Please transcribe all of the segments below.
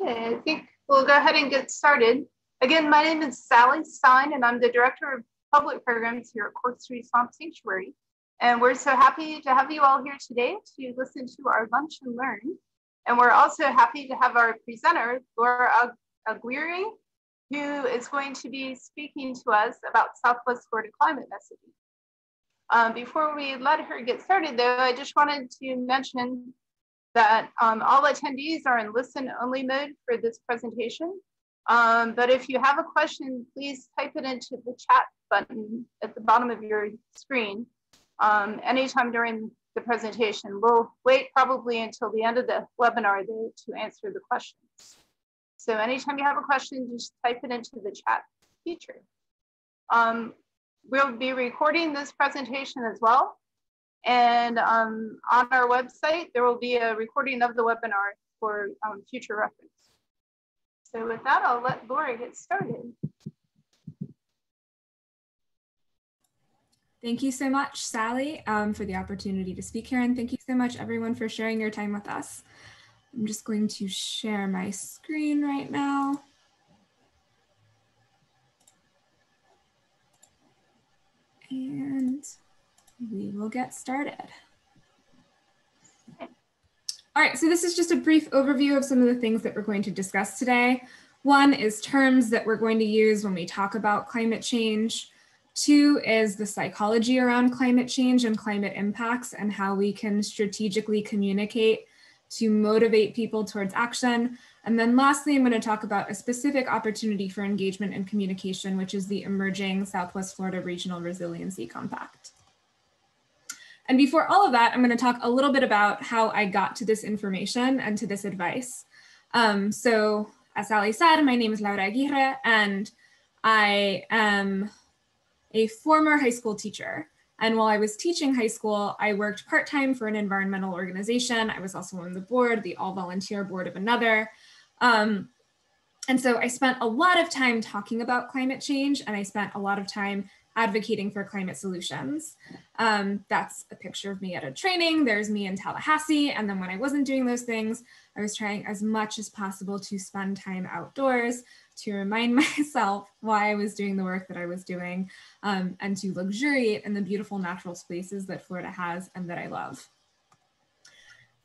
Okay, I think we'll go ahead and get started. Again, my name is Sally Stein, and I'm the Director of Public Programs here at Corkscrew Swamp Sanctuary. And we're so happy to have you all here today to listen to our Lunch and Learn. And we're also happy to have our presenter, Laura Aguirre, who is going to be speaking to us about Southwest Florida climate messaging. Um, before we let her get started though, I just wanted to mention that um, all attendees are in listen only mode for this presentation. Um, but if you have a question, please type it into the chat button at the bottom of your screen um, anytime during the presentation. We'll wait probably until the end of the webinar to, to answer the questions. So anytime you have a question, just type it into the chat feature. Um, we'll be recording this presentation as well. And um, on our website, there will be a recording of the webinar for um, future reference. So with that, I'll let Laura get started. Thank you so much, Sally, um, for the opportunity to speak here. And thank you so much, everyone, for sharing your time with us. I'm just going to share my screen right now. And we will get started. All right, so this is just a brief overview of some of the things that we're going to discuss today. One is terms that we're going to use when we talk about climate change. Two is the psychology around climate change and climate impacts and how we can strategically communicate to motivate people towards action. And then lastly, I'm going to talk about a specific opportunity for engagement and communication, which is the emerging Southwest Florida Regional Resiliency Compact. And before all of that, I'm going to talk a little bit about how I got to this information and to this advice. Um, so as Sally said, my name is Laura Aguirre, and I am a former high school teacher. And while I was teaching high school, I worked part-time for an environmental organization. I was also on the board, the all volunteer board of another. Um, and so I spent a lot of time talking about climate change and I spent a lot of time advocating for climate solutions. Um, that's a picture of me at a training. There's me in Tallahassee. And then when I wasn't doing those things, I was trying as much as possible to spend time outdoors, to remind myself why I was doing the work that I was doing, um, and to luxuriate in the beautiful natural spaces that Florida has and that I love.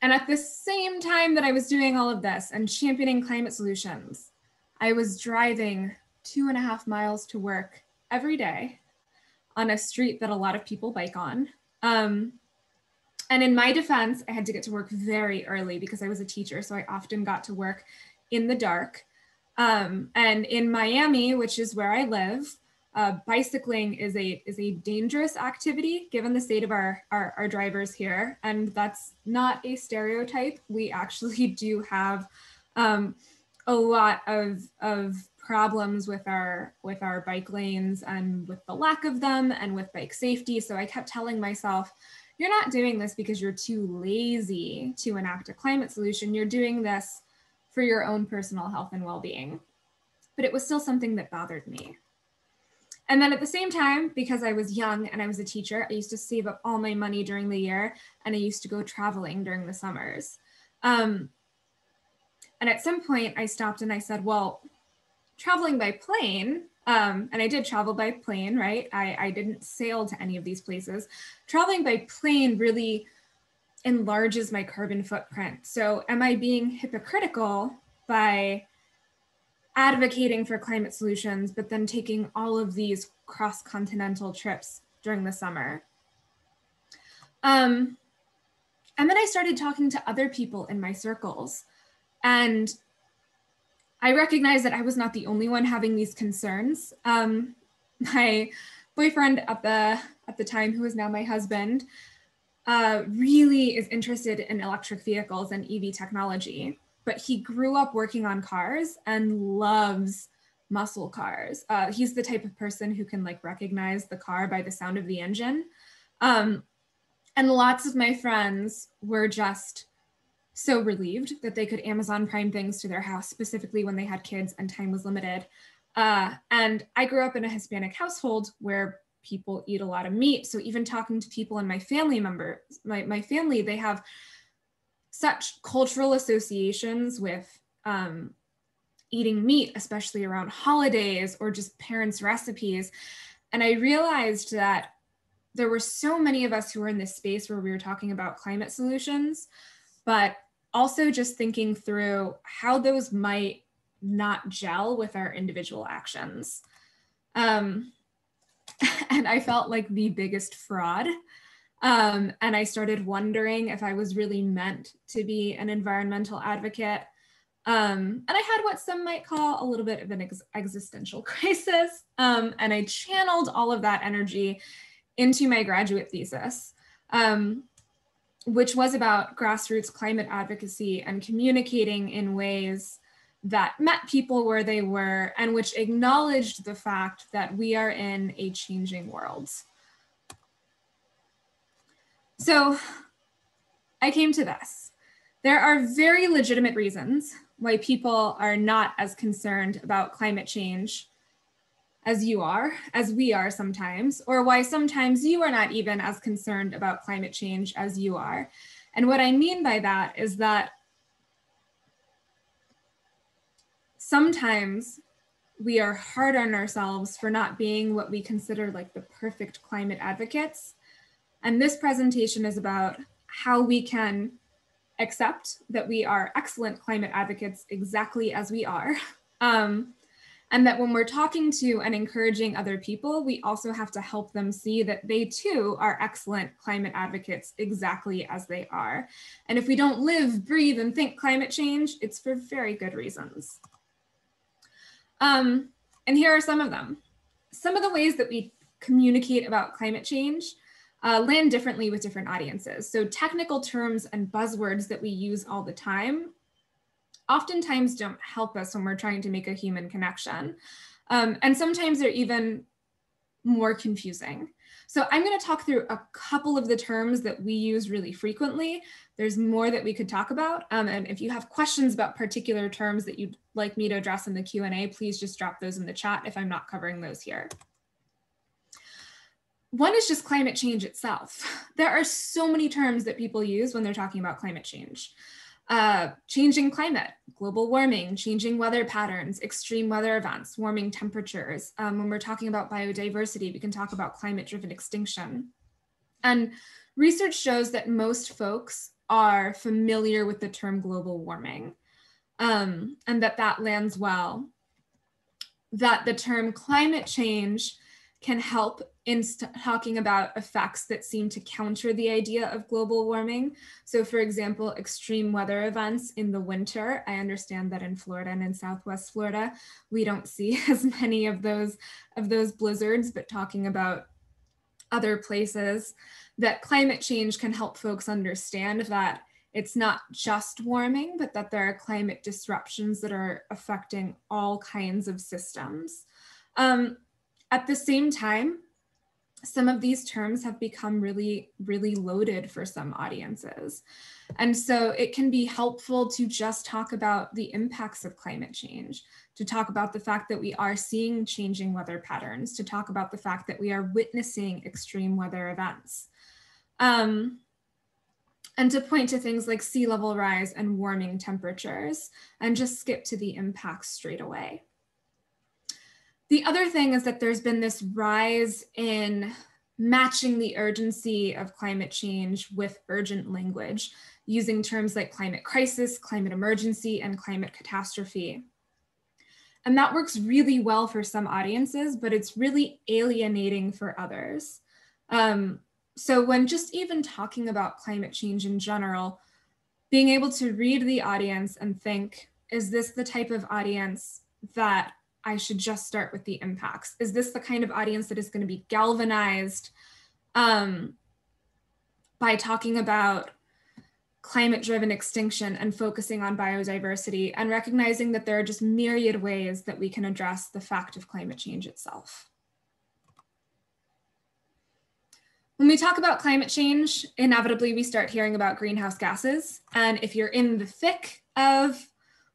And at the same time that I was doing all of this and championing climate solutions, I was driving two and a half miles to work every day on a street that a lot of people bike on. Um, and in my defense, I had to get to work very early because I was a teacher. So I often got to work in the dark. Um, and in Miami, which is where I live, uh, bicycling is a is a dangerous activity given the state of our, our, our drivers here, and that's not a stereotype. We actually do have um, a lot of of problems with our with our bike lanes and with the lack of them and with bike safety. So i kept telling myself you're not doing this because you're too lazy to enact a climate solution. You're doing this for your own personal health and well-being. But it was still something that bothered me. And then at the same time because i was young and i was a teacher i used to save up all my money during the year and i used to go traveling during the summers. Um, and at some point i stopped and i said well traveling by plane, um, and I did travel by plane, right? I, I didn't sail to any of these places. Traveling by plane really enlarges my carbon footprint. So, am I being hypocritical by advocating for climate solutions, but then taking all of these cross continental trips during the summer? Um, and then I started talking to other people in my circles. And I recognized that I was not the only one having these concerns. Um, my boyfriend at the at the time, who is now my husband, uh, really is interested in electric vehicles and EV technology. But he grew up working on cars and loves muscle cars. Uh, he's the type of person who can like recognize the car by the sound of the engine. Um, and lots of my friends were just so relieved that they could Amazon Prime things to their house, specifically when they had kids and time was limited. Uh, and I grew up in a Hispanic household where people eat a lot of meat. So even talking to people in my family members, my, my family, they have such cultural associations with um, eating meat, especially around holidays or just parents' recipes. And I realized that there were so many of us who were in this space where we were talking about climate solutions, but also just thinking through how those might not gel with our individual actions. Um, and I felt like the biggest fraud. Um, and I started wondering if I was really meant to be an environmental advocate. Um, and I had what some might call a little bit of an ex existential crisis. Um, and I channeled all of that energy into my graduate thesis, um, which was about grassroots climate advocacy and communicating in ways that met people where they were and which acknowledged the fact that we are in a changing world. So I came to this. There are very legitimate reasons why people are not as concerned about climate change as you are, as we are sometimes, or why sometimes you are not even as concerned about climate change as you are. And what I mean by that is that sometimes we are hard on ourselves for not being what we consider like the perfect climate advocates. And this presentation is about how we can accept that we are excellent climate advocates exactly as we are. Um, and that when we're talking to and encouraging other people, we also have to help them see that they too are excellent climate advocates exactly as they are. And if we don't live, breathe, and think climate change, it's for very good reasons. Um, and here are some of them. Some of the ways that we communicate about climate change uh, land differently with different audiences. So technical terms and buzzwords that we use all the time oftentimes don't help us when we're trying to make a human connection. Um, and sometimes they're even more confusing. So I'm going to talk through a couple of the terms that we use really frequently. There's more that we could talk about. Um, and if you have questions about particular terms that you'd like me to address in the Q&A, please just drop those in the chat if I'm not covering those here. One is just climate change itself. There are so many terms that people use when they're talking about climate change uh, changing climate, global warming, changing weather patterns, extreme weather events, warming temperatures. Um, when we're talking about biodiversity, we can talk about climate driven extinction. And research shows that most folks are familiar with the term global warming um, and that that lands well. That the term climate change can help in talking about effects that seem to counter the idea of global warming. So for example, extreme weather events in the winter. I understand that in Florida and in Southwest Florida, we don't see as many of those, of those blizzards, but talking about other places, that climate change can help folks understand that it's not just warming, but that there are climate disruptions that are affecting all kinds of systems. Um, at the same time, some of these terms have become really, really loaded for some audiences. And so it can be helpful to just talk about the impacts of climate change, to talk about the fact that we are seeing changing weather patterns, to talk about the fact that we are witnessing extreme weather events. Um, and to point to things like sea level rise and warming temperatures, and just skip to the impacts straight away. The other thing is that there's been this rise in matching the urgency of climate change with urgent language, using terms like climate crisis, climate emergency, and climate catastrophe. And that works really well for some audiences, but it's really alienating for others. Um, so when just even talking about climate change in general, being able to read the audience and think, is this the type of audience that I should just start with the impacts? Is this the kind of audience that is going to be galvanized um, by talking about climate driven extinction and focusing on biodiversity and recognizing that there are just myriad ways that we can address the fact of climate change itself? When we talk about climate change, inevitably we start hearing about greenhouse gases. And if you're in the thick of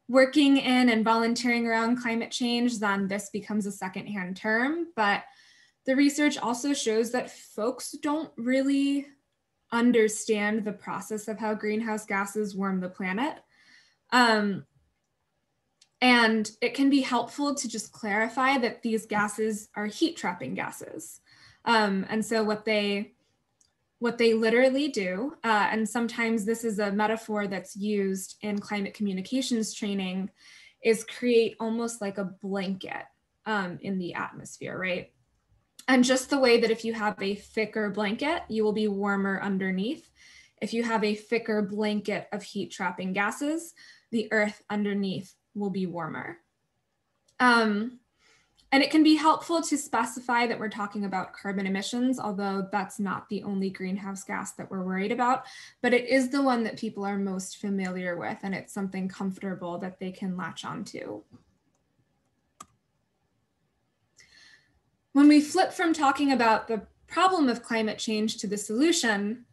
working in and volunteering around climate change, then this becomes a secondhand term. But the research also shows that folks don't really understand the process of how greenhouse gases warm the planet. Um, And it can be helpful to just clarify that these gases are heat trapping gases. Um, and so what they what they literally do, uh, and sometimes this is a metaphor that's used in climate communications training, is create almost like a blanket um, in the atmosphere, right? And just the way that if you have a thicker blanket, you will be warmer underneath. If you have a thicker blanket of heat trapping gases, the earth underneath will be warmer. Um, and it can be helpful to specify that we're talking about carbon emissions, although that's not the only greenhouse gas that we're worried about, but it is the one that people are most familiar with, and it's something comfortable that they can latch onto. When we flip from talking about the problem of climate change to the solution,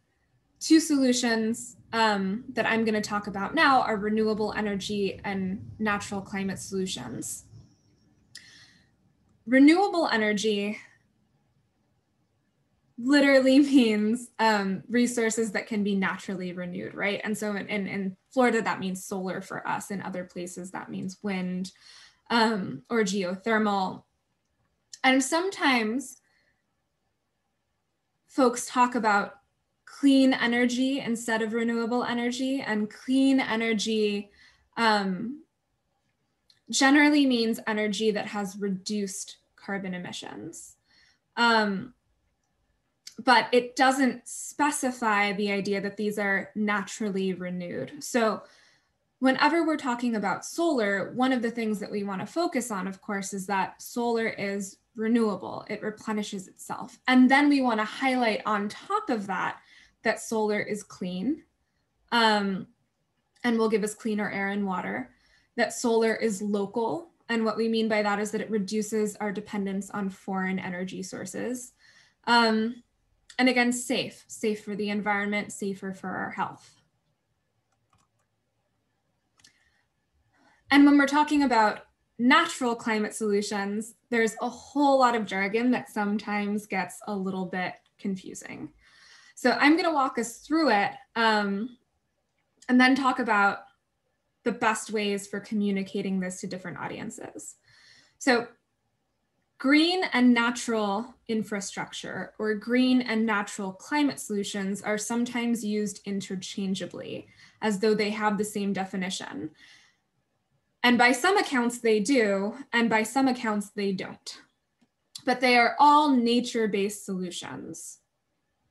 two solutions um, that I'm going to talk about now are renewable energy and natural climate solutions renewable energy literally means um, resources that can be naturally renewed, right? And so in, in, in, Florida, that means solar for us. In other places, that means wind um, or geothermal. And sometimes folks talk about clean energy instead of renewable energy, and clean energy um, generally means energy that has reduced carbon emissions. Um, but it doesn't specify the idea that these are naturally renewed. So whenever we're talking about solar, one of the things that we want to focus on, of course, is that solar is renewable, it replenishes itself. And then we want to highlight on top of that that solar is clean um, and will give us cleaner air and water that solar is local. And what we mean by that is that it reduces our dependence on foreign energy sources. Um, and again, safe, safe for the environment, safer for our health. And when we're talking about natural climate solutions, there's a whole lot of jargon that sometimes gets a little bit confusing. So I'm going to walk us through it um, and then talk about the best ways for communicating this to different audiences. So green and natural infrastructure or green and natural climate solutions are sometimes used interchangeably as though they have the same definition. And by some accounts they do, and by some accounts they don't. But they are all nature-based solutions.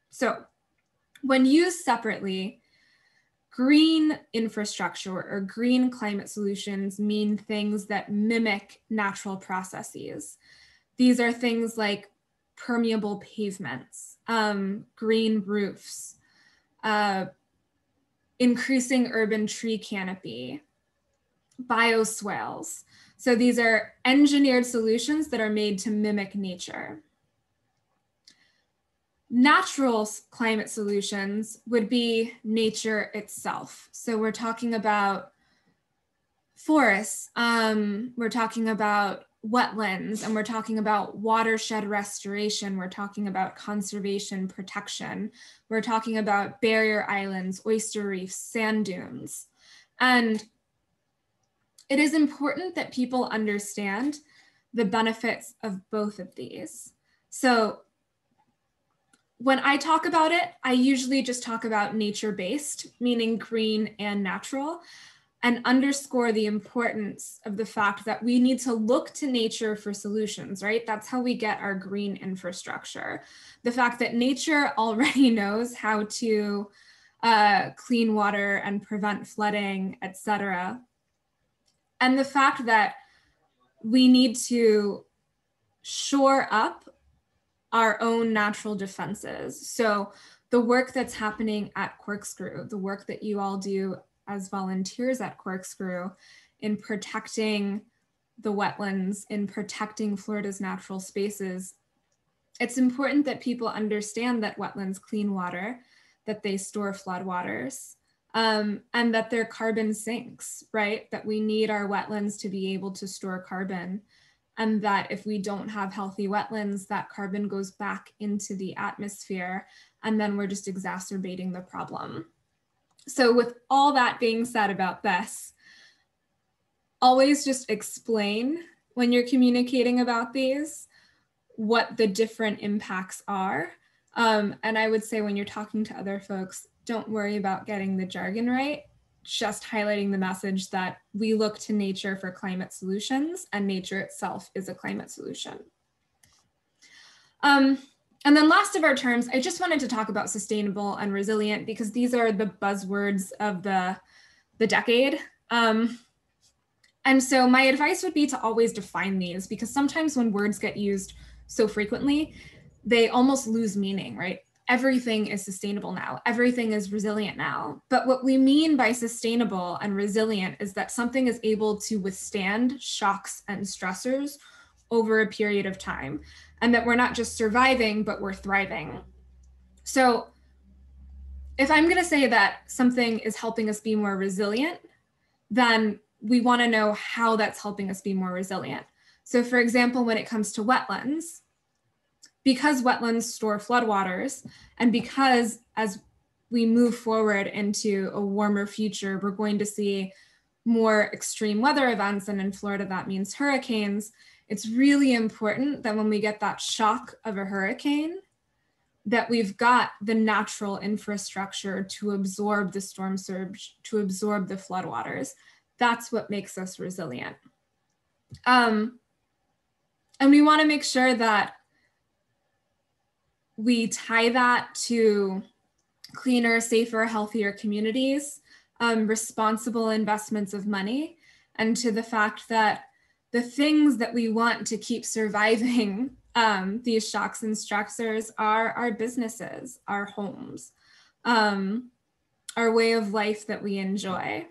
So when used separately, green infrastructure or green climate solutions mean things that mimic natural processes. These are things like permeable pavements, um, green roofs, uh, increasing urban tree canopy, bioswales. So these are engineered solutions that are made to mimic nature. Natural climate solutions would be nature itself. So we're talking about forests, um, we're talking about wetlands, and we're talking about watershed restoration. We're talking about conservation protection. We're talking about barrier islands, oyster reefs, sand dunes. And it is important that people understand the benefits of both of these. So when I talk about it, I usually just talk about nature based, meaning green and natural, and underscore the importance of the fact that we need to look to nature for solutions, right? That's how we get our green infrastructure. The fact that nature already knows how to uh, clean water and prevent flooding, et cetera. And the fact that we need to shore up our own natural defenses. So the work that's happening at Corkscrew, the work that you all do as volunteers at Corkscrew in protecting the wetlands, in protecting Florida's natural spaces, it's important that people understand that wetlands clean water, that they store floodwaters, um, and that their carbon sinks, right? That we need our wetlands to be able to store carbon and that if we don't have healthy wetlands, that carbon goes back into the atmosphere, and then we're just exacerbating the problem. So with all that being said about this, always just explain when you're communicating about these what the different impacts are. Um, and I would say when you're talking to other folks, don't worry about getting the jargon right, just highlighting the message that we look to nature for climate solutions and nature itself is a climate solution. Um, and then last of our terms, I just wanted to talk about sustainable and resilient because these are the buzzwords of the, the decade. Um, and so my advice would be to always define these because sometimes when words get used so frequently, they almost lose meaning, right? Everything is sustainable now, everything is resilient now. But what we mean by sustainable and resilient is that something is able to withstand shocks and stressors over a period of time, and that we're not just surviving, but we're thriving. So, if I'm going to say that something is helping us be more resilient, then we want to know how that's helping us be more resilient. So, for example, when it comes to wetlands, because wetlands store floodwaters, and because as we move forward into a warmer future, we're going to see more extreme weather events. And in Florida, that means hurricanes. It's really important that when we get that shock of a hurricane, that we've got the natural infrastructure to absorb the storm surge, to absorb the floodwaters. That's what makes us resilient. Um, and we want to make sure that we tie that to cleaner, safer, healthier communities, um, responsible investments of money, and to the fact that the things that we want to keep surviving um, these shocks and stressors are our businesses, our homes, um, our way of life that we enjoy.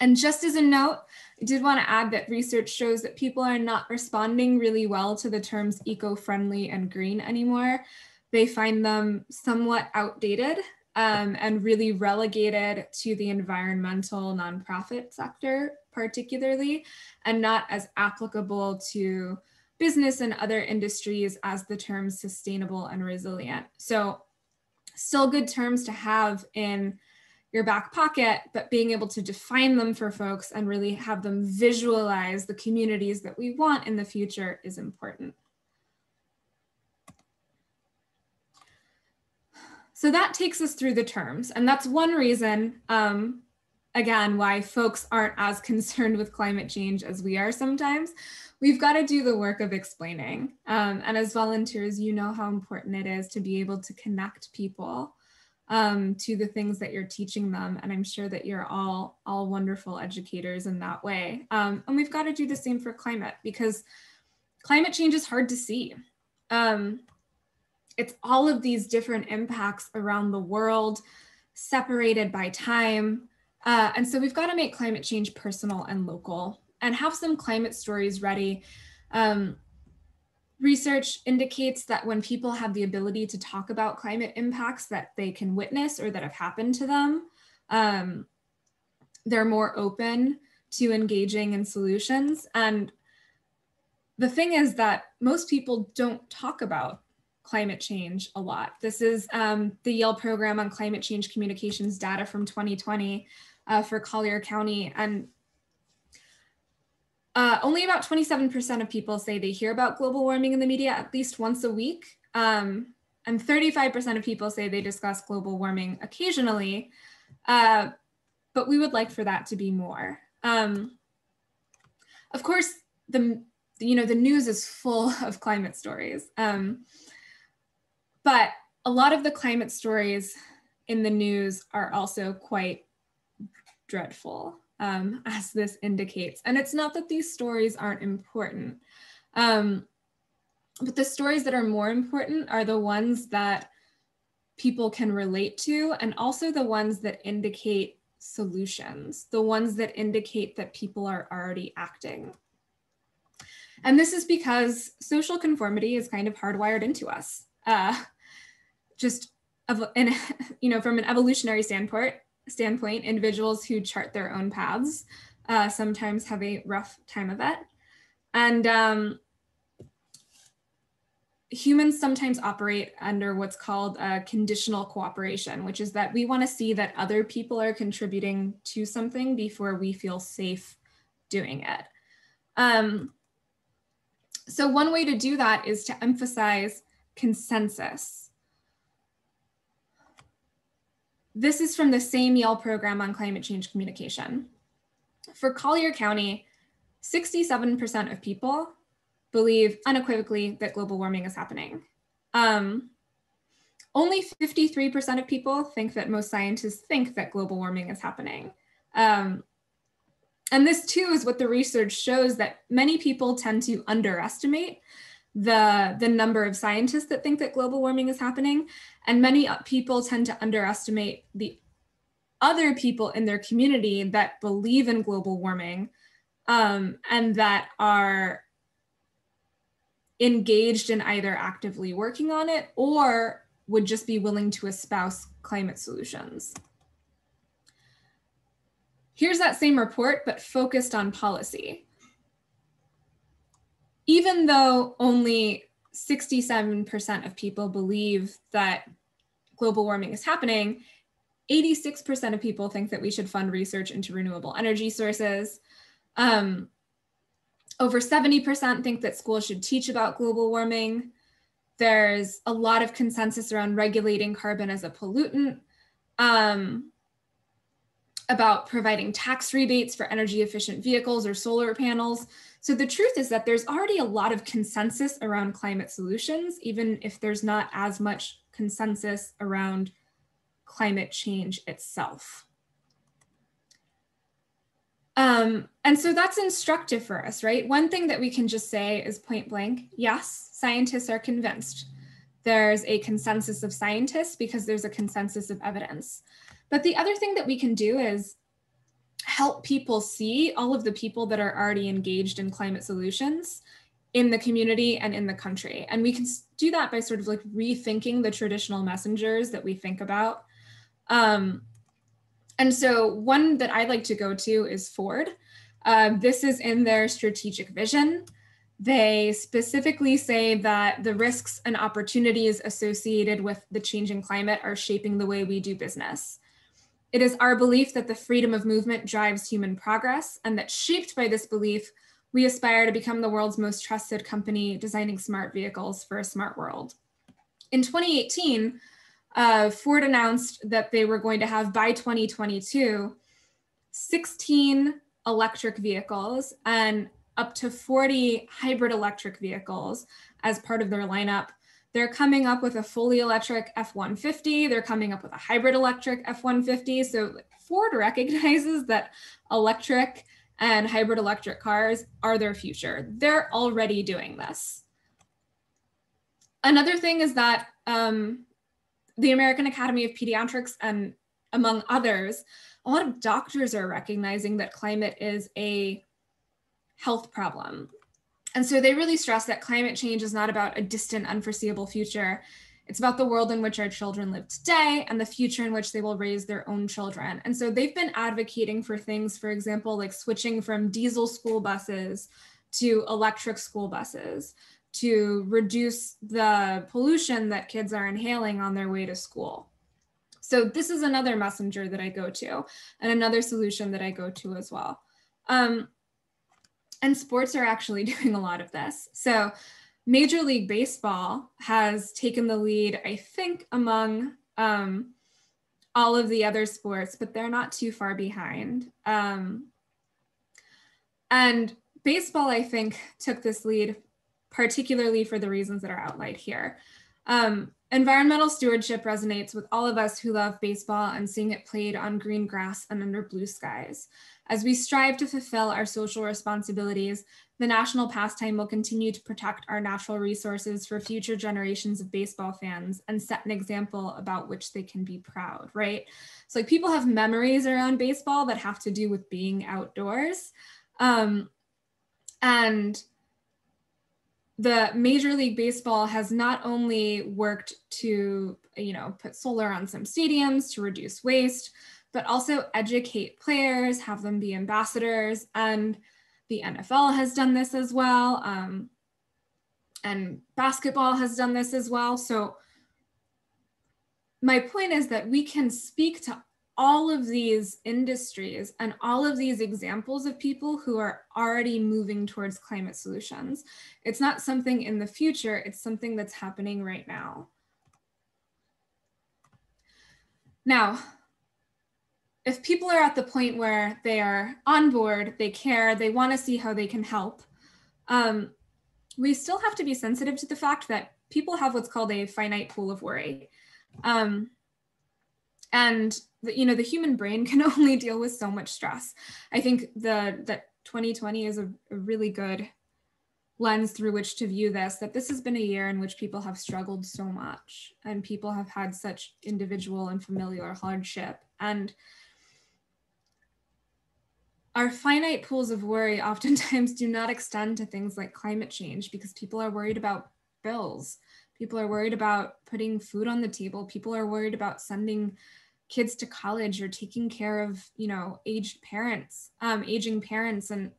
And just as a note, I did want to add that research shows that people are not responding really well to the terms eco-friendly and green anymore. They find them somewhat outdated um, and really relegated to the environmental nonprofit sector, particularly, and not as applicable to business and other industries as the terms sustainable and resilient. So still good terms to have in your back pocket, but being able to define them for folks and really have them visualize the communities that we want in the future is important. So that takes us through the terms. And that's one reason, um, again, why folks aren't as concerned with climate change as we are sometimes. We've got to do the work of explaining. Um, and as volunteers, you know how important it is to be able to connect people um, to the things that you're teaching them. And I'm sure that you're all, all wonderful educators in that way. Um, and we've got to do the same for climate because climate change is hard to see. Um, it's all of these different impacts around the world, separated by time. Uh, and so we've got to make climate change personal and local and have some climate stories ready. Um, Research indicates that when people have the ability to talk about climate impacts that they can witness or that have happened to them, um, they're more open to engaging in solutions. And the thing is that most people don't talk about climate change a lot. This is um, the Yale program on climate change communications data from 2020 uh, for Collier County. And uh, only about 27% of people say they hear about global warming in the media at least once a week. Um, and 35% of people say they discuss global warming occasionally. Uh, but we would like for that to be more. Um, of course, the you know the news is full of climate stories, um, but a lot of the climate stories in the news are also quite dreadful um, as this indicates. And it's not that these stories aren't important, um, but the stories that are more important are the ones that people can relate to, and also the ones that indicate solutions, the ones that indicate that people are already acting. And this is because social conformity is kind of hardwired into us. Uh, just, of in, you know, from an evolutionary standpoint, standpoint, individuals who chart their own paths uh, sometimes have a rough time of it. And um, humans sometimes operate under what's called conditional cooperation, which is that we want to see that other people are contributing to something before we feel safe doing it. Um, so one way to do that is to emphasize consensus. This is from the same Yale program on climate change communication. For Collier County, 67% of people believe unequivocally that global warming is happening. Um, only 53% of people think that most scientists think that global warming is happening. Um, and this too is what the research shows that many people tend to underestimate the, the number of scientists that think that global warming is happening. And many people tend to underestimate the other people in their community that believe in global warming um, and that are engaged in either actively working on it or would just be willing to espouse climate solutions. Here's that same report, but focused on policy. Even though only 67% of people believe that global warming is happening, 86% of people think that we should fund research into renewable energy sources. Um, over 70% think that schools should teach about global warming. There's a lot of consensus around regulating carbon as a pollutant, um, about providing tax rebates for energy efficient vehicles or solar panels. So the truth is that there's already a lot of consensus around climate solutions, even if there's not as much consensus around climate change itself. Um, and so that's instructive for us, right? One thing that we can just say is point blank yes, scientists are convinced. There's a consensus of scientists because there's a consensus of evidence. But the other thing that we can do is help people see all of the people that are already engaged in climate solutions in the community and in the country. And we can do that by sort of like rethinking the traditional messengers that we think about. Um, and so one that I'd like to go to is Ford. Uh, this is in their strategic vision. They specifically say that the risks and opportunities associated with the changing climate are shaping the way we do business. It is our belief that the freedom of movement drives human progress, and that shaped by this belief, we aspire to become the world's most trusted company designing smart vehicles for a smart world. In 2018, uh, Ford announced that they were going to have by 2022 16 electric vehicles and up to 40 hybrid electric vehicles as part of their lineup. They're coming up with a fully electric F 150, they're coming up with a hybrid electric F 150. So Ford recognizes that electric and hybrid electric cars are their future. They're already doing this. Another thing is that um, the American Academy of Pediatrics and among others, a lot of doctors are recognizing that climate is a health problem. And so they really stress that climate change is not about a distant, unforeseeable future. It's about the world in which our children live today and the future in which they will raise their own children. And so they've been advocating for things, for example, like switching from diesel school buses to electric school buses, to reduce the pollution that kids are inhaling on their way to school. So this is another messenger that I go to and another solution that I go to as well. Um, and sports are actually doing a lot of this. So Major League Baseball has taken the lead, I think, among um, all of the other sports, but they're not too far behind. Um, and baseball, I think, took this lead particularly for the reasons that are outlined here. Um, environmental stewardship resonates with all of us who love baseball and seeing it played on green grass and under blue skies. As we strive to fulfill our social responsibilities, the national pastime will continue to protect our natural resources for future generations of baseball fans and set an example about which they can be proud, right? So like people have memories around baseball that have to do with being outdoors. Um, and the Major League Baseball has not only worked to, you know, put solar on some stadiums to reduce waste, but also educate players, have them be ambassadors. And the NFL has done this as well. Um, and basketball has done this as well. So my point is that we can speak to all of these industries and all of these examples of people who are already moving towards climate solutions. It's not something in the future, it's something that's happening right now. Now, if people are at the point where they are on board, they care, they want to see how they can help, um, we still have to be sensitive to the fact that people have what's called a finite pool of worry. Um, and the, you know the human brain can only deal with so much stress i think the that 2020 is a, a really good lens through which to view this that this has been a year in which people have struggled so much and people have had such individual and familial hardship and our finite pools of worry oftentimes do not extend to things like climate change because people are worried about bills. People are worried about putting food on the table. People are worried about sending kids to college or taking care of you know aged parents um, aging parents. And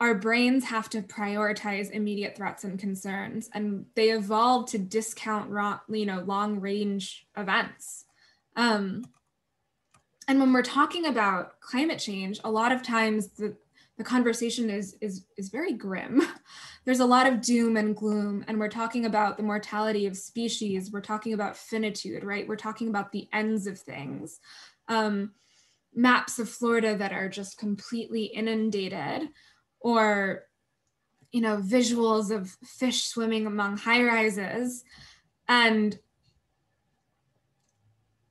our brains have to prioritize immediate threats and concerns and they evolve to discount you know long range events. Um, and when we're talking about climate change a lot of times the, the conversation is is is very grim. There's a lot of doom and gloom and we're talking about the mortality of species. We're talking about finitude right? We're talking about the ends of things. Um, maps of florida that are just completely inundated or you know visuals of fish swimming among high rises. And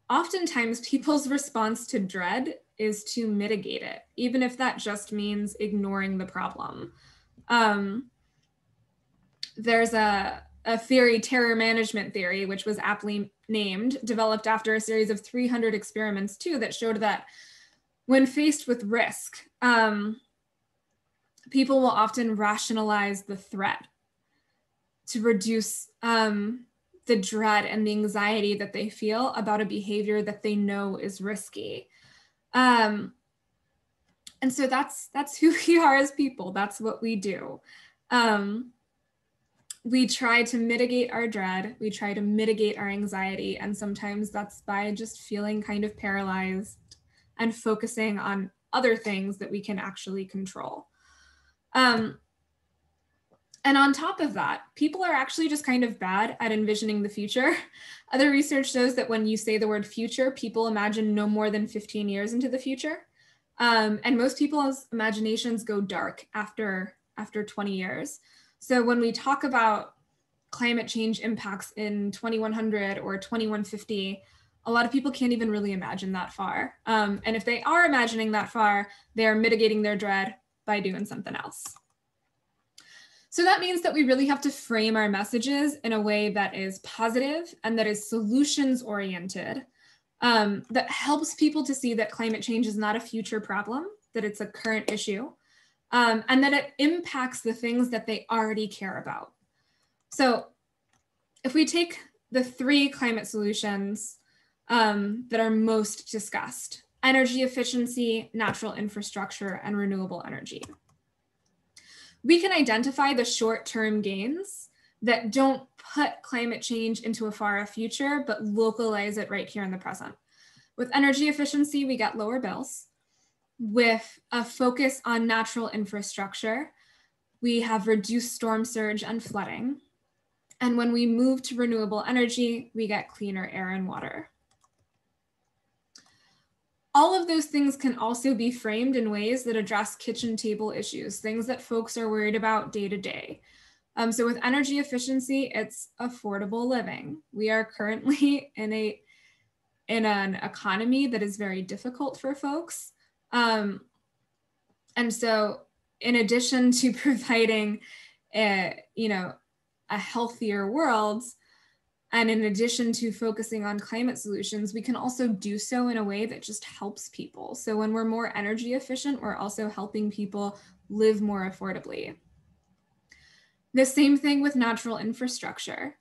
oftentimes people's response to dread is to mitigate it even if that just means ignoring the problem. Um, there's a, a theory, terror management theory, which was aptly named, developed after a series of 300 experiments too, that showed that when faced with risk, um, people will often rationalize the threat to reduce um, the dread and the anxiety that they feel about a behavior that they know is risky. Um, and so that's that's who we are as people. That's what we do. Um, we try to mitigate our dread, we try to mitigate our anxiety, and sometimes that's by just feeling kind of paralyzed and focusing on other things that we can actually control. Um, and on top of that, people are actually just kind of bad at envisioning the future. Other research shows that when you say the word future, people imagine no more than 15 years into the future. Um, and most people's imaginations go dark after, after 20 years. So when we talk about climate change impacts in 2100 or 2150, a lot of people can't even really imagine that far. Um, and if they are imagining that far, they are mitigating their dread by doing something else. So that means that we really have to frame our messages in a way that is positive and that is solutions oriented, um, that helps people to see that climate change is not a future problem, that it's a current issue, um, and that it impacts the things that they already care about. So if we take the three climate solutions um, that are most discussed, energy efficiency, natural infrastructure, and renewable energy. We can identify the short-term gains that don't put climate change into a far off future, but localize it right here in the present. With energy efficiency, we get lower bills with a focus on natural infrastructure, we have reduced storm surge and flooding. And when we move to renewable energy, we get cleaner air and water. All of those things can also be framed in ways that address kitchen table issues, things that folks are worried about day to day. Um, so with energy efficiency, it's affordable living. We are currently in a in an economy that is very difficult for folks. Um, and so in addition to providing a, you know, a healthier world, and in addition to focusing on climate solutions, we can also do so in a way that just helps people. So when we're more energy efficient, we're also helping people live more affordably. The same thing with natural infrastructure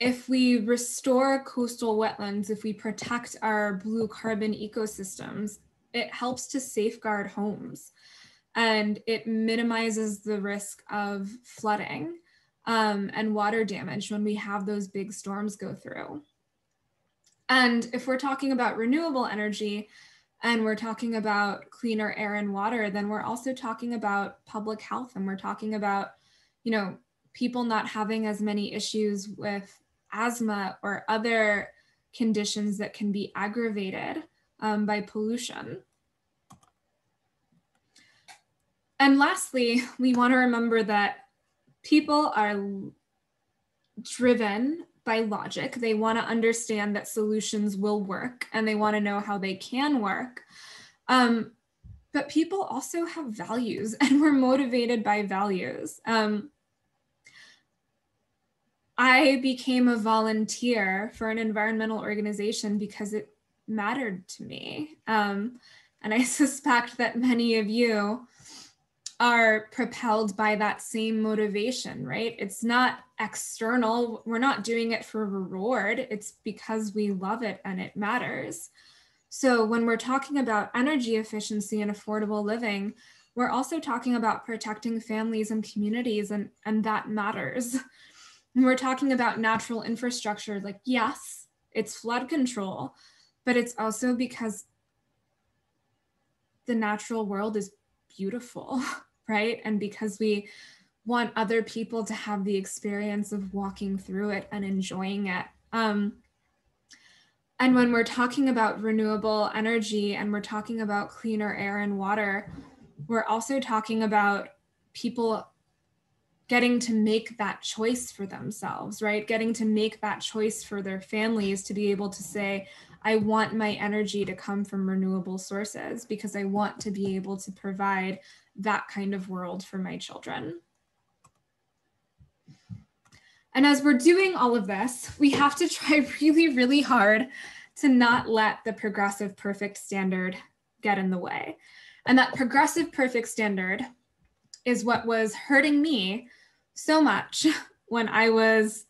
if we restore coastal wetlands, if we protect our blue carbon ecosystems, it helps to safeguard homes and it minimizes the risk of flooding um, and water damage when we have those big storms go through. And if we're talking about renewable energy and we're talking about cleaner air and water, then we're also talking about public health and we're talking about, you know, people not having as many issues with asthma or other conditions that can be aggravated um, by pollution. And lastly, we want to remember that people are driven by logic. They want to understand that solutions will work and they want to know how they can work. Um, but people also have values and we're motivated by values. Um, I became a volunteer for an environmental organization because it mattered to me. Um, and I suspect that many of you are propelled by that same motivation, right? It's not external. We're not doing it for reward. It's because we love it and it matters. So when we're talking about energy efficiency and affordable living, we're also talking about protecting families and communities, and, and that matters. When we're talking about natural infrastructure, like, yes, it's flood control, but it's also because the natural world is beautiful. right? And because we want other people to have the experience of walking through it and enjoying it. Um, and when we're talking about renewable energy and we're talking about cleaner air and water, we're also talking about people getting to make that choice for themselves, right? Getting to make that choice for their families to be able to say, I want my energy to come from renewable sources because I want to be able to provide that kind of world for my children. And as we're doing all of this, we have to try really, really hard to not let the progressive perfect standard get in the way. And that progressive perfect standard is what was hurting me so much when I was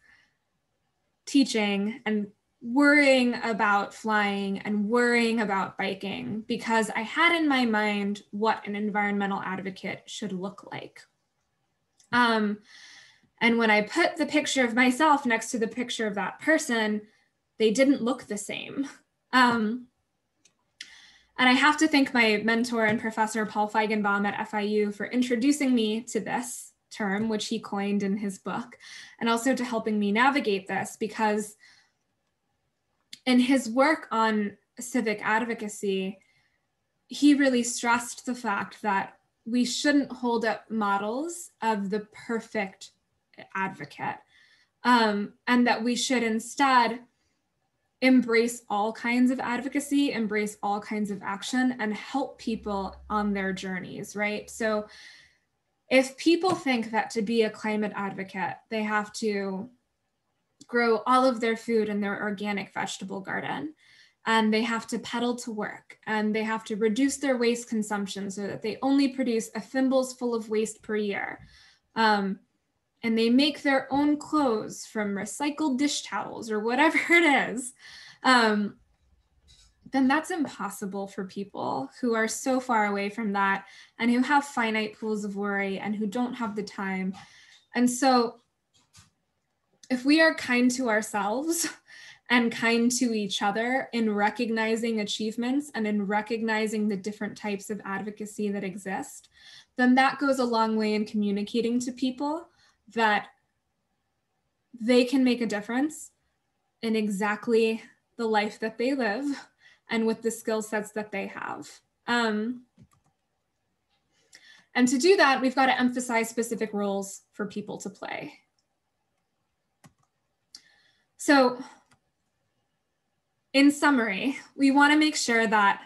teaching and worrying about flying and worrying about biking because I had in my mind what an environmental advocate should look like. Um, and when I put the picture of myself next to the picture of that person, they didn't look the same. Um, and I have to thank my mentor and professor, Paul Feigenbaum at FIU, for introducing me to this term, which he coined in his book, and also to helping me navigate this because in his work on civic advocacy, he really stressed the fact that we shouldn't hold up models of the perfect advocate, um, and that we should instead embrace all kinds of advocacy, embrace all kinds of action, and help people on their journeys, right? So, if people think that to be a climate advocate, they have to grow all of their food in their organic vegetable garden. And they have to pedal to work and they have to reduce their waste consumption so that they only produce a thimbles full of waste per year. Um, and they make their own clothes from recycled dish towels or whatever it is. Um, then that's impossible for people who are so far away from that and who have finite pools of worry and who don't have the time. And so if we are kind to ourselves and kind to each other in recognizing achievements and in recognizing the different types of advocacy that exist, then that goes a long way in communicating to people that they can make a difference in exactly the life that they live and with the skill sets that they have. Um, and to do that, we've got to emphasize specific roles for people to play. So in summary, we wanna make sure that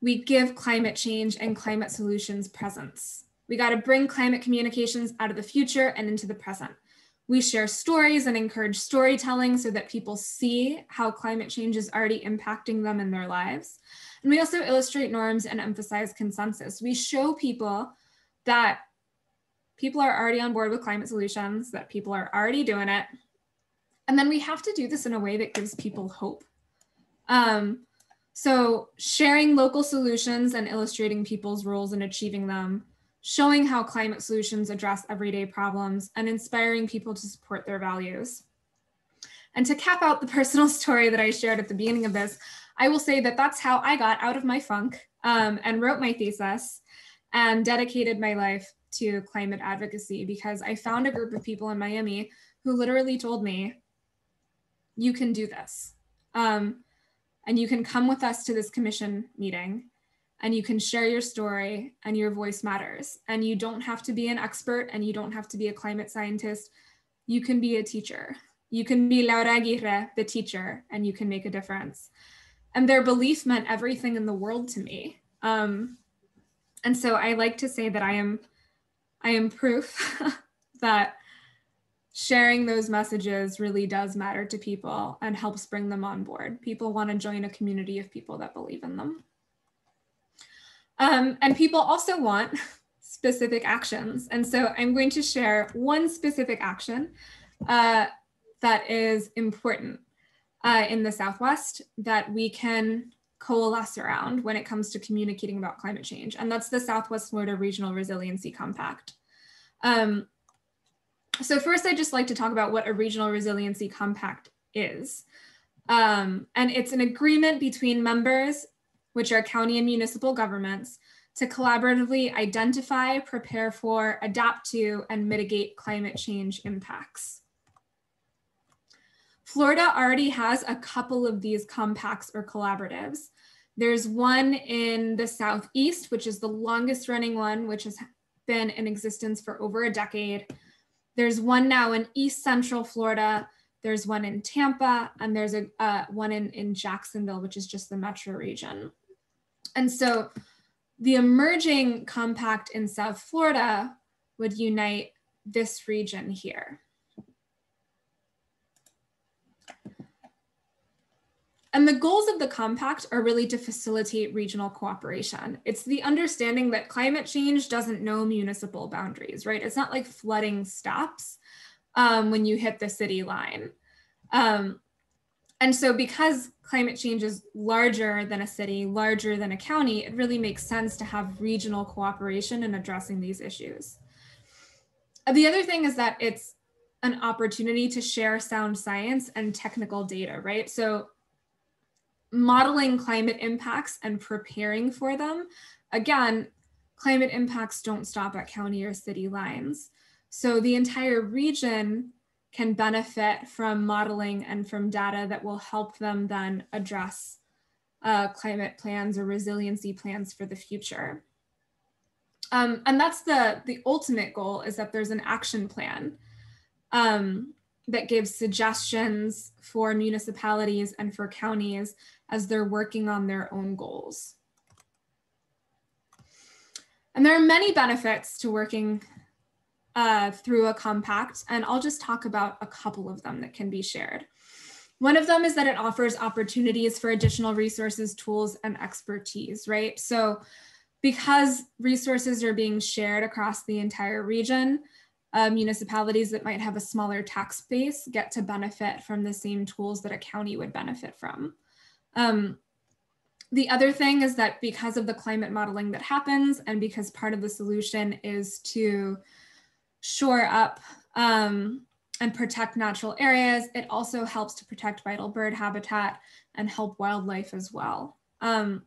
we give climate change and climate solutions presence. We gotta bring climate communications out of the future and into the present. We share stories and encourage storytelling so that people see how climate change is already impacting them in their lives. And we also illustrate norms and emphasize consensus. We show people that people are already on board with climate solutions, that people are already doing it, and then we have to do this in a way that gives people hope. Um, so sharing local solutions and illustrating people's roles in achieving them, showing how climate solutions address everyday problems and inspiring people to support their values. And to cap out the personal story that I shared at the beginning of this, I will say that that's how I got out of my funk um, and wrote my thesis and dedicated my life to climate advocacy because I found a group of people in Miami who literally told me, you can do this. Um, and you can come with us to this commission meeting and you can share your story and your voice matters. And you don't have to be an expert and you don't have to be a climate scientist. You can be a teacher. You can be Laura Aguirre, the teacher, and you can make a difference. And their belief meant everything in the world to me. Um, and so I like to say that I am, I am proof that sharing those messages really does matter to people and helps bring them on board. People want to join a community of people that believe in them. Um, and people also want specific actions. And so I'm going to share one specific action uh, that is important uh, in the Southwest that we can coalesce around when it comes to communicating about climate change. And that's the Southwest Florida Regional Resiliency Compact. Um, so first, I'd just like to talk about what a regional resiliency compact is. Um, and it's an agreement between members, which are county and municipal governments, to collaboratively identify, prepare for, adapt to, and mitigate climate change impacts. Florida already has a couple of these compacts or collaboratives. There's one in the Southeast, which is the longest running one, which has been in existence for over a decade. There's one now in East Central Florida. There's one in Tampa, and there's a uh, one in, in Jacksonville, which is just the metro region. And so the emerging compact in South Florida would unite this region here. And the goals of the compact are really to facilitate regional cooperation. It's the understanding that climate change doesn't know municipal boundaries, right? It's not like flooding stops um, when you hit the city line. Um, and so because climate change is larger than a city, larger than a county, it really makes sense to have regional cooperation in addressing these issues. The other thing is that it's an opportunity to share sound science and technical data, right? So modeling climate impacts and preparing for them. Again, climate impacts don't stop at county or city lines. So the entire region can benefit from modeling and from data that will help them then address uh, climate plans or resiliency plans for the future. Um, and that's the, the ultimate goal is that there's an action plan um, that gives suggestions for municipalities and for counties as they're working on their own goals. And there are many benefits to working uh, through a compact, and I'll just talk about a couple of them that can be shared. One of them is that it offers opportunities for additional resources, tools, and expertise, right? So because resources are being shared across the entire region, uh, municipalities that might have a smaller tax base get to benefit from the same tools that a county would benefit from. Um, the other thing is that because of the climate modeling that happens and because part of the solution is to shore up um, and protect natural areas, it also helps to protect vital bird habitat and help wildlife as well. Um,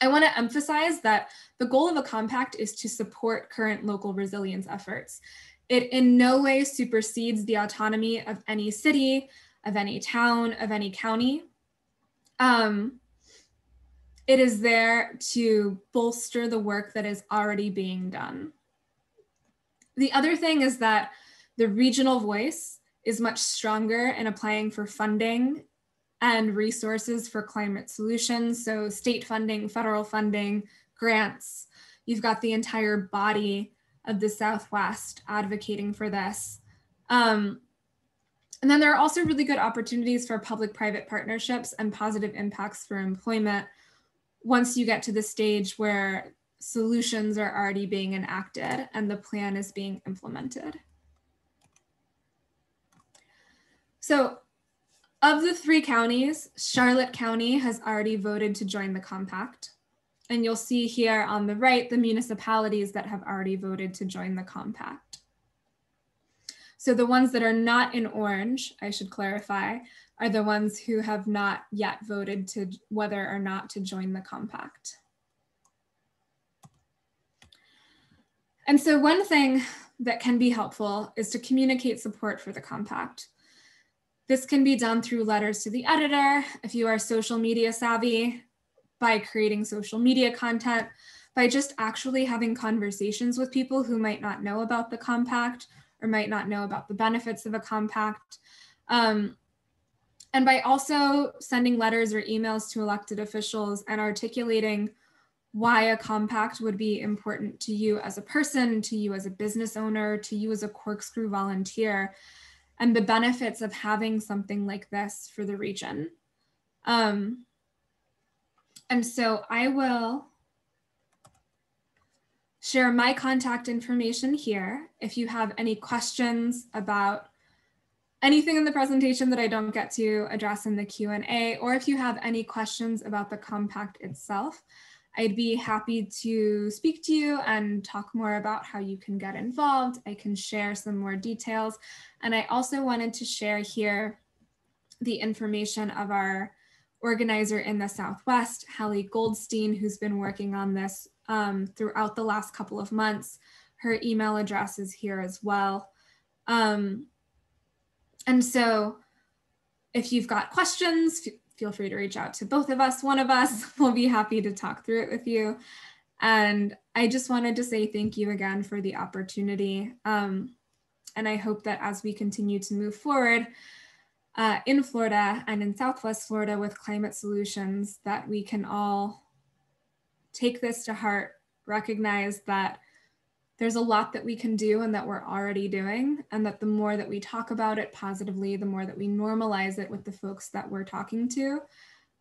I want to emphasize that the goal of a compact is to support current local resilience efforts. It in no way supersedes the autonomy of any city, of any town, of any county. Um, it is there to bolster the work that is already being done. The other thing is that the regional voice is much stronger in applying for funding and resources for climate solutions. So state funding, federal funding, grants. You've got the entire body of the Southwest advocating for this. Um, and then there are also really good opportunities for public-private partnerships and positive impacts for employment once you get to the stage where solutions are already being enacted and the plan is being implemented. So of the three counties, Charlotte County has already voted to join the compact. And you'll see here on the right, the municipalities that have already voted to join the compact. So the ones that are not in orange, I should clarify, are the ones who have not yet voted to whether or not to join the compact. And so one thing that can be helpful is to communicate support for the compact. This can be done through letters to the editor, if you are social media savvy, by creating social media content, by just actually having conversations with people who might not know about the compact or might not know about the benefits of a compact. Um, and by also sending letters or emails to elected officials and articulating why a compact would be important to you as a person, to you as a business owner, to you as a corkscrew volunteer, and the benefits of having something like this for the region. Um, and so I will share my contact information here. If you have any questions about anything in the presentation that I don't get to address in the Q&A, or if you have any questions about the compact itself, I'd be happy to speak to you and talk more about how you can get involved. I can share some more details. And I also wanted to share here the information of our organizer in the Southwest, Hallie Goldstein, who's been working on this um, throughout the last couple of months. Her email address is here as well. Um, and so if you've got questions, feel free to reach out to both of us. One of us will be happy to talk through it with you. And I just wanted to say thank you again for the opportunity. Um, and I hope that as we continue to move forward uh, in Florida and in Southwest Florida with climate solutions, that we can all take this to heart, recognize that there's a lot that we can do and that we're already doing. And that the more that we talk about it positively, the more that we normalize it with the folks that we're talking to,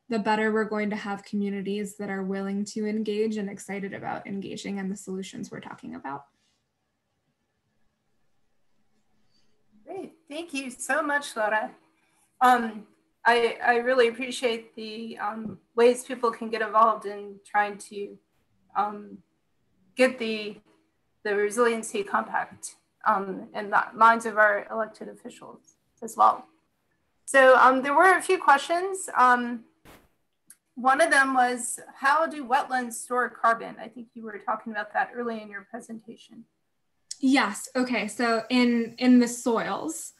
the better we're going to have communities that are willing to engage and excited about engaging in the solutions we're talking about. Great, thank you so much, Laura. Um, I, I really appreciate the um, ways people can get involved in trying to um, get the the resiliency compact um, in the minds of our elected officials as well. So um, there were a few questions. Um, one of them was, how do wetlands store carbon? I think you were talking about that early in your presentation. Yes. Okay. So in in the soils,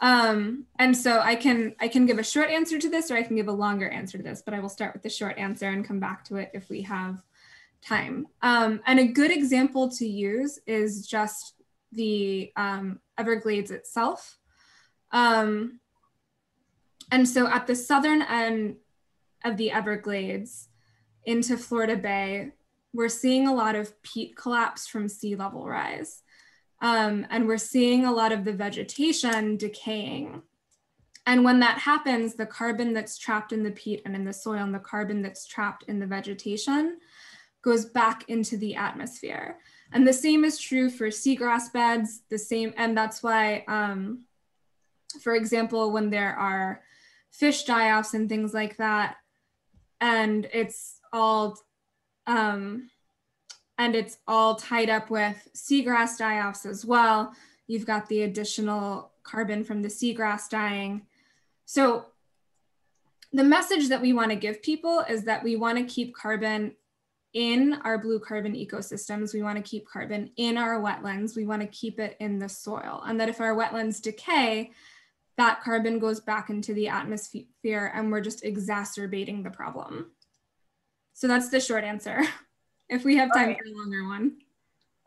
um, and so I can I can give a short answer to this, or I can give a longer answer to this. But I will start with the short answer and come back to it if we have time. Um, and a good example to use is just the um, Everglades itself. Um, and so at the southern end of the Everglades into Florida Bay, we're seeing a lot of peat collapse from sea level rise. Um, and we're seeing a lot of the vegetation decaying. And when that happens, the carbon that's trapped in the peat and in the soil and the carbon that's trapped in the vegetation goes back into the atmosphere. And the same is true for seagrass beds, the same, and that's why, um, for example, when there are fish die-offs and things like that, and it's all, um, and it's all tied up with seagrass die-offs as well. You've got the additional carbon from the seagrass dying. So the message that we want to give people is that we want to keep carbon in our blue carbon ecosystems. We want to keep carbon in our wetlands. We want to keep it in the soil. And that if our wetlands decay, that carbon goes back into the atmosphere and we're just exacerbating the problem. So that's the short answer. if we have time for a longer one.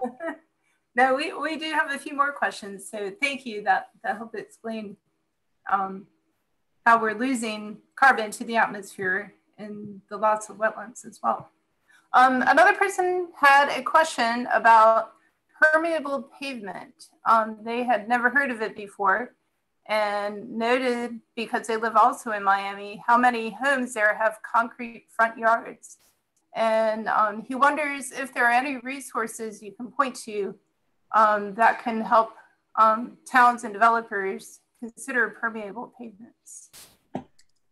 no, we, we do have a few more questions. So thank you. That, that helped explain um, how we're losing carbon to the atmosphere and the loss of wetlands as well. Um, another person had a question about permeable pavement. Um, they had never heard of it before and noted because they live also in Miami, how many homes there have concrete front yards. And um, he wonders if there are any resources you can point to um, that can help um, towns and developers consider permeable pavements.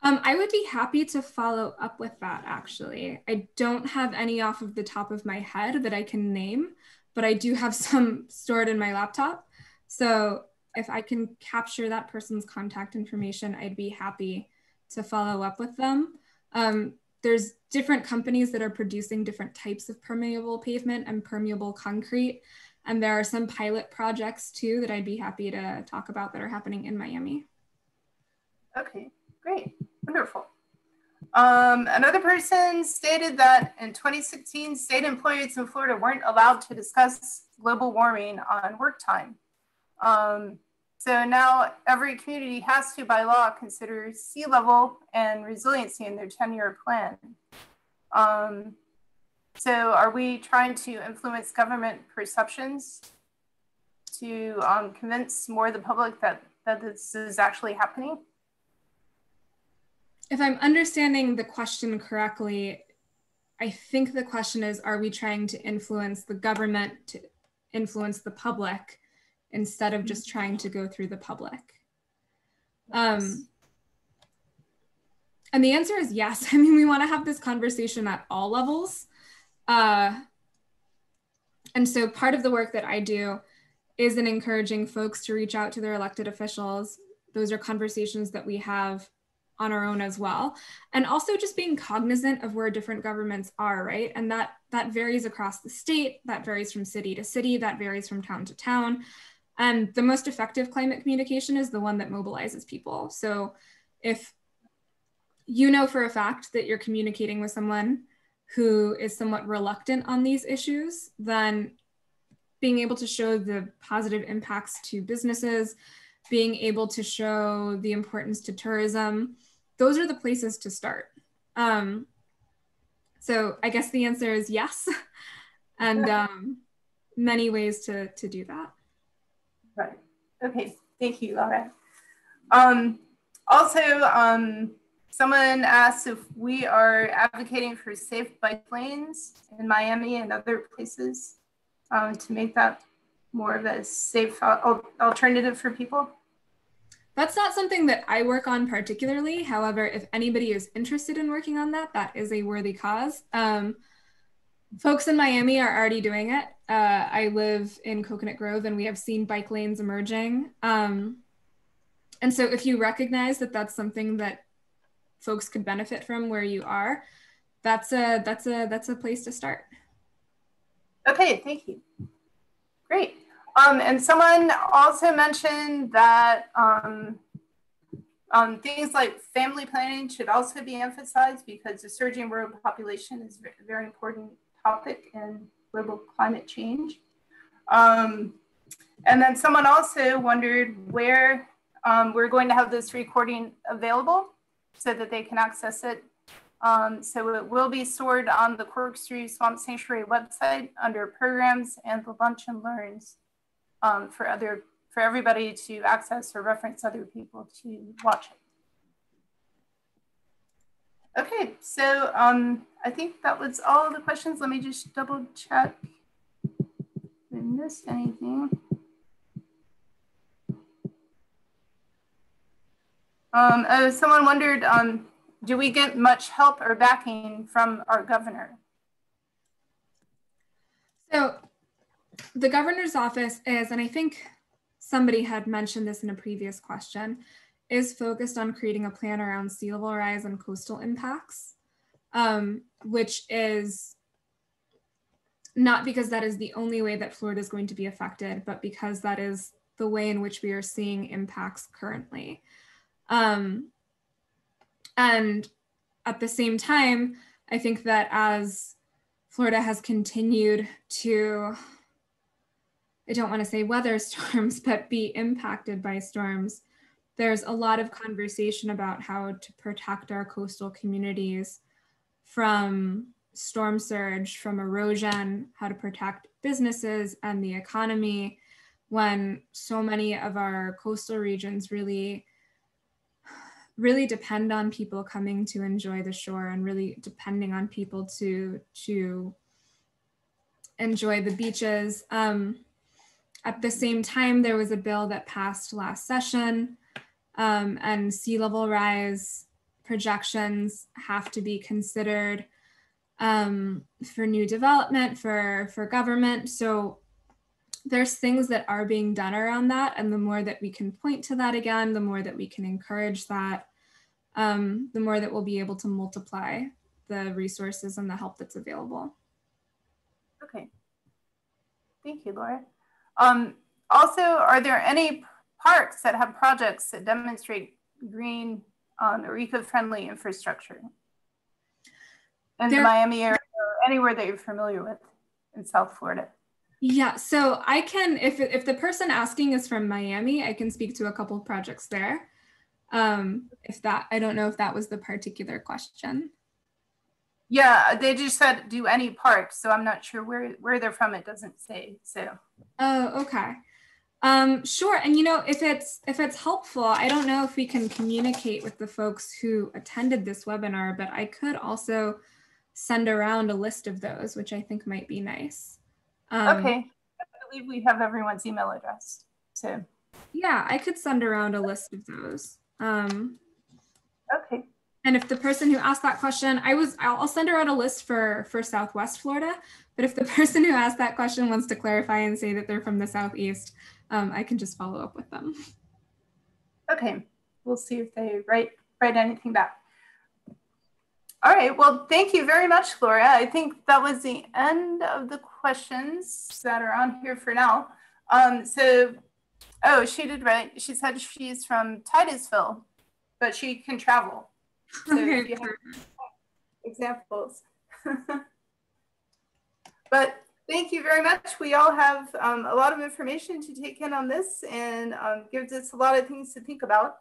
Um, I would be happy to follow up with that actually. I don't have any off of the top of my head that I can name, but I do have some stored in my laptop. So if I can capture that person's contact information, I'd be happy to follow up with them. Um, there's different companies that are producing different types of permeable pavement and permeable concrete. And there are some pilot projects too that I'd be happy to talk about that are happening in Miami. Okay, great, wonderful. Um, another person stated that in 2016, state employees in Florida weren't allowed to discuss global warming on work time. Um, so now every community has to, by law, consider sea level and resiliency in their 10 year plan. Um, so are we trying to influence government perceptions to um, convince more of the public that, that this is actually happening? If I'm understanding the question correctly, I think the question is, are we trying to influence the government to influence the public instead of just trying to go through the public? Um, and the answer is yes. I mean, we want to have this conversation at all levels. Uh, and so part of the work that I do is in encouraging folks to reach out to their elected officials. Those are conversations that we have on our own as well and also just being cognizant of where different governments are right and that that varies across the state that varies from city to city that varies from town to town and the most effective climate communication is the one that mobilizes people so if you know for a fact that you're communicating with someone who is somewhat reluctant on these issues then being able to show the positive impacts to businesses being able to show the importance to tourism those are the places to start. Um, so I guess the answer is yes, and um, many ways to, to do that. Right. Okay. Thank you, Laura. Um, also, um, someone asked if we are advocating for safe bike lanes in Miami and other places um, to make that more of a safe alternative for people. That's not something that I work on particularly. However, if anybody is interested in working on that, that is a worthy cause. Um, folks in Miami are already doing it. Uh, I live in Coconut Grove and we have seen bike lanes emerging. Um, and so if you recognize that that's something that folks could benefit from where you are, that's a that's a that's a place to start. Okay, thank you. Great. Um, and someone also mentioned that um, um, things like family planning should also be emphasized because the surging world population is a very important topic in global climate change. Um, and then someone also wondered where um, we're going to have this recording available so that they can access it. Um, so it will be stored on the Corkscrew Swamp Sanctuary website under programs and the lunch and learns um, for other for everybody to access or reference other people to watch it. Okay, so um, I think that was all the questions. Let me just double check I missed anything. Um, oh, someone wondered, um, do we get much help or backing from our governor? So the governor's office is, and I think somebody had mentioned this in a previous question, is focused on creating a plan around sea level rise and coastal impacts, um, which is not because that is the only way that Florida is going to be affected, but because that is the way in which we are seeing impacts currently. Um, and at the same time, I think that as Florida has continued to I don't want to say weather storms, but be impacted by storms. There's a lot of conversation about how to protect our coastal communities from storm surge, from erosion, how to protect businesses and the economy when so many of our coastal regions really really depend on people coming to enjoy the shore and really depending on people to to enjoy the beaches. Um, at the same time, there was a bill that passed last session, um, and sea level rise projections have to be considered um, for new development for for government. So there's things that are being done around that. And the more that we can point to that again, the more that we can encourage that, um, the more that we'll be able to multiply the resources and the help that's available. Okay. Thank you, Laura. Um, also, are there any parks that have projects that demonstrate green um, or eco-friendly infrastructure in there, the Miami area or anywhere that you're familiar with in South Florida? Yeah, so I can, if, if the person asking is from Miami, I can speak to a couple projects there. Um, if that, I don't know if that was the particular question. Yeah, they just said do any park, so I'm not sure where where they're from. It doesn't say. So. Oh, okay. Um, sure. And you know, if it's if it's helpful, I don't know if we can communicate with the folks who attended this webinar, but I could also send around a list of those, which I think might be nice. Um, okay. I believe we have everyone's email address. So. Yeah, I could send around a list of those. Um, okay. And if the person who asked that question, I was, I'll, send her out a list for for Southwest Florida. But if the person who asked that question wants to clarify and say that they're from the Southeast, um, I can just follow up with them. Okay, we'll see if they write write anything back. All right, well, thank you very much, Laura. I think that was the end of the questions that are on here for now. Um, so, oh, she did right. She said she's from Titusville, but she can travel. So okay, examples. but thank you very much. We all have um, a lot of information to take in on this and um, gives us a lot of things to think about.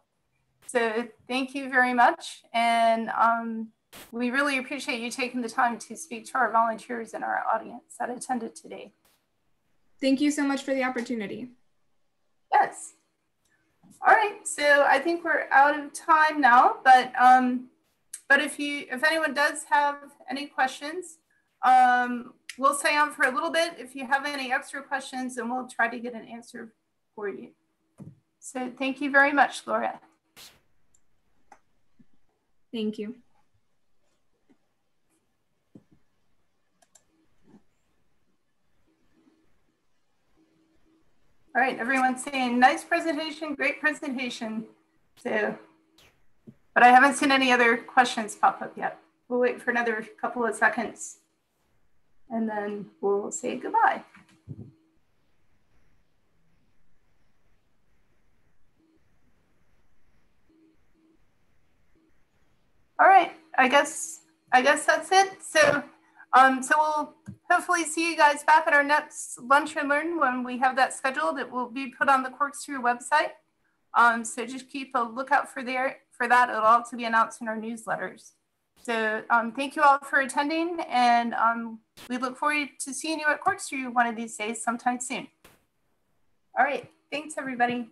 So thank you very much. And um, we really appreciate you taking the time to speak to our volunteers and our audience that attended today. Thank you so much for the opportunity. Yes. All right, so I think we're out of time now, but um, but if you if anyone does have any questions, um, we'll stay on for a little bit. If you have any extra questions, and we'll try to get an answer for you. So thank you very much, Laura. Thank you. All right, everyone's saying nice presentation, great presentation. So, but I haven't seen any other questions pop up yet. We'll wait for another couple of seconds and then we'll say goodbye. All right, I guess I guess that's it. So um, so we'll hopefully see you guys back at our next Lunch and Learn when we have that scheduled. It will be put on the Corkscrew website. Um, so just keep a lookout for there for that. It'll also be announced in our newsletters. So um, thank you all for attending and um, we look forward to seeing you at Corkscrew one of these days sometime soon. All right, thanks everybody.